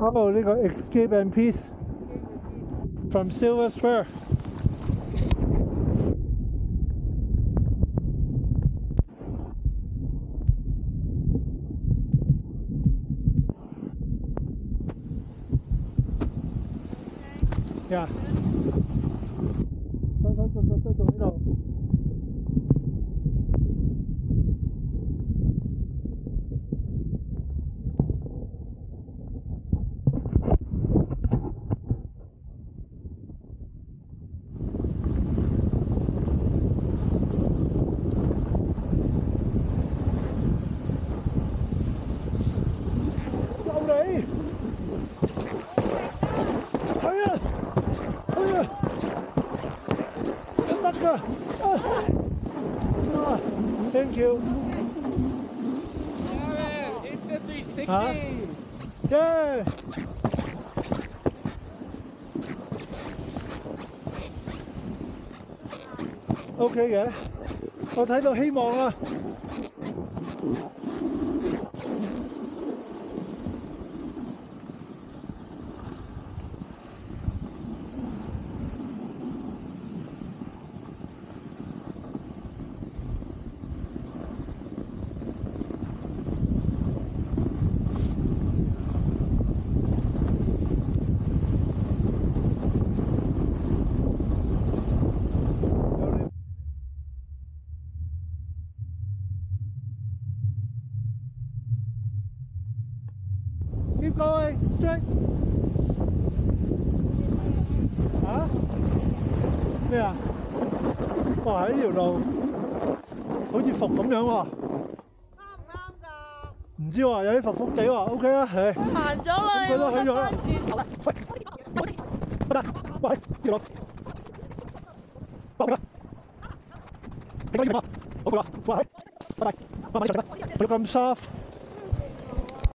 哦，呢个 Escape and Peace from Silver Spur。呀，等等，仲仲仲仲喺度。 ！Thank you！ It's a 360. 吓耶！OK 嘅，我睇到希望啊！ Keep going straight 嚇咩啊？哇！喺呢條路好似伏咁樣喎，啱唔啱㗎？唔知喎，有啲伏伏地喎。OK 啊，係。行咗啦，佢都去咗啦翻轉頭啦。不得，喂，跌落，爆佢 啦！你講嘢嘛？好佢啦，喂，拜拜，慢慢上得，佢咁 soft。